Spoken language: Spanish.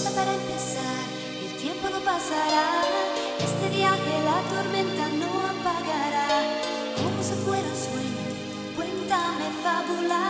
está para empezar, el tiempo no pasará, este viaje la tormenta no apagará, como si fuera un sueño, cuéntame fabular.